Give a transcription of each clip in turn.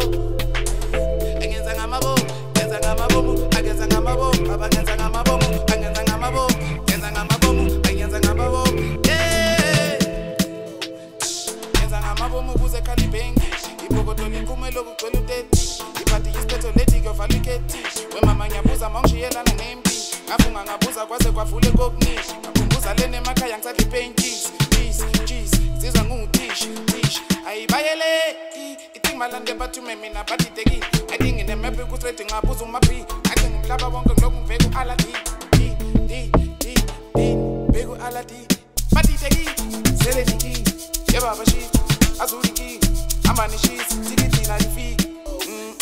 ngamabomu engenza ngamabomu ngenza ngamabomu angenza ngamabomu abangenza ngamabomu angenza ngamabomu ngenza ngamabomu angenza ngamabomu yeah. Ngenza ngamabomu ukuze khalibhengi ibhokodo lenkume lokugcwele uteti iphathi yisiphetho lethi kuyovala iketi wemama ngiyabuza ma ungishiyelana nempi ngafunga ngabuza kwaze kwavule kokunisha ngakhumbuza leni emakhaya ngisadla ipentisi cheese cheese zizwa ngutishi tishi ayibayele ithi malande bathume mina badideki athi nginemepe kustraight ngabuza umaphi athi ngimlaba wonke ngilokhu ngibheka u-aladi d d d d bheka u-aladi badideki seleniki yebabashit azuliki ambanishit tikidina lifiki mm.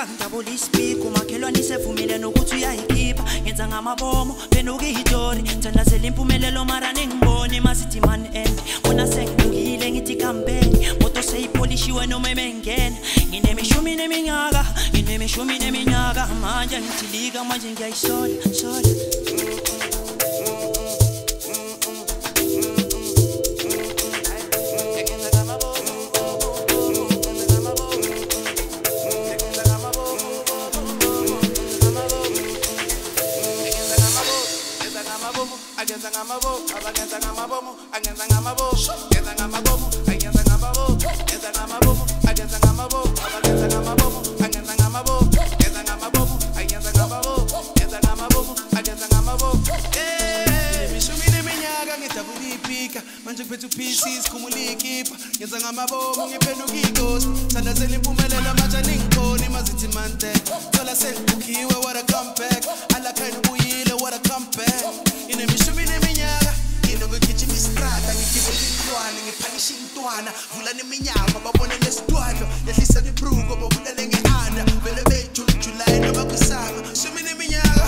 Neminyaka ngidabula ispiki umakhelwane sevumile nokuthi uyayikhipha. Ngenza ngamabomo phenukiyitori thandazela impumelelo mara ningiboni masithi mani end bona sengilungile ngithi kampeni. Moto seyipolishiwe noma emengena nginemishumi neminyaka nginemishumi neminyaka. Manje ngithilika manje ngiyayisola sola Angenza ngamabomu, abangenza ngamabomu, angenza ngamabomu, ngenza ngamabomu, angenza ngamabomu, ngenza ngamabomu, angenza ngamabomu, abangenza ngamabomu, angenza ngamabomu, ngenza ngamabomu, angenza ngamabomu, ngenza ngamabomu, angenza ngamabomu. Eh, Imishumi neminyaka ngidabula iphika manje ngiphethe upieces khumula ikhipha ngenza ngamabomu ngiphenduka iy'nkosi thandazela impumelelo manje ningikhoni mazithi mante thola selibhukhiwe ngisho intwana vulani iminyaka babone nesidwadlo yehlisa libruko babulale nge-anda vele bejulujulaye nabakwisaka shimini iminyaka